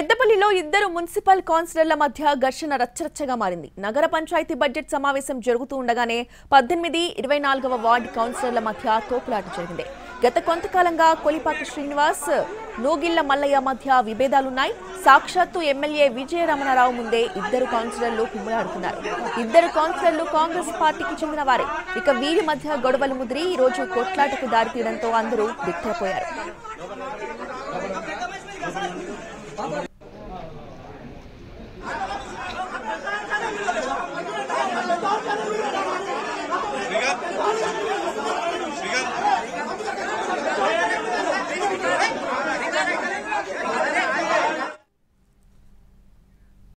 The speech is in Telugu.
పెద్దపల్లిలో ఇద్దరు మున్సిపల్ కౌన్సిలర్ల మధ్య ఘర్షణ రచ్చరచ్చగా మారింది. నగర పంచాయతీ బడ్జెట్ సమావేశం జరుగుతూ ఉండగానే పద్దెనిమిది ఇరవై నాలుగవ వార్డు కౌన్సిలర్ల మధ్య తోపులాట జరిగింది. గత కొంతకాలంగా కొలిపాకి శ్రీనివాస్ నోగిళ్ళ మల్లయ్య మధ్య విభేదాలున్నాయి. సాక్షాత్తు ఎమ్మెల్యే విజయరమణారావు ముందే ఇద్దరు కౌన్సిలర్లు కుమ్ములాడుతున్నారు. ఇద్దరు కౌన్సిలర్లు కాంగ్రెస్ పార్టీకి చెందిన వారే. ఇక వీరి మధ్య గొడవలు ముదిరి ఈ రోజు కొట్లాటకు దారితీయడంతో అందరూ దిట్టపోయారు